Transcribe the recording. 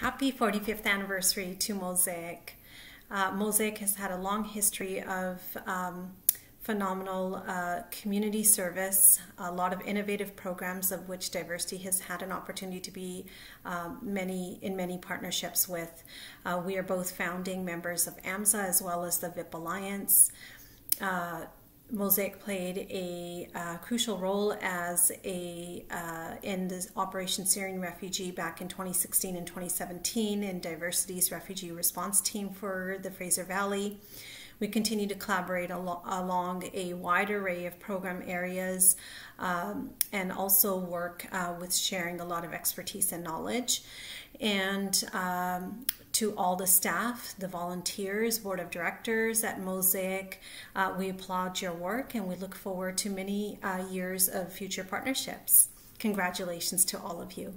Happy 45th anniversary to Mosaic. Uh, Mosaic has had a long history of um, phenomenal uh, community service, a lot of innovative programs of which DIVERSEcity has had an opportunity to be um, many in many partnerships with. Uh, we are both founding members of AMSSA as well as the VIP Alliance. Mosaic played a uh, crucial role as a uh, in the Operation Syrian Refugee back in 2016 and 2017 in DIVERSEcity's refugee response team for the Fraser Valley. We continue to collaborate al along a wide array of program areas um, and also work uh, with sharing a lot of expertise and knowledge. And um, to all the staff, the volunteers, board of directors at Mosaic. Uh, we applaud your work and we look forward to many uh, years of future partnerships. Congratulations to all of you.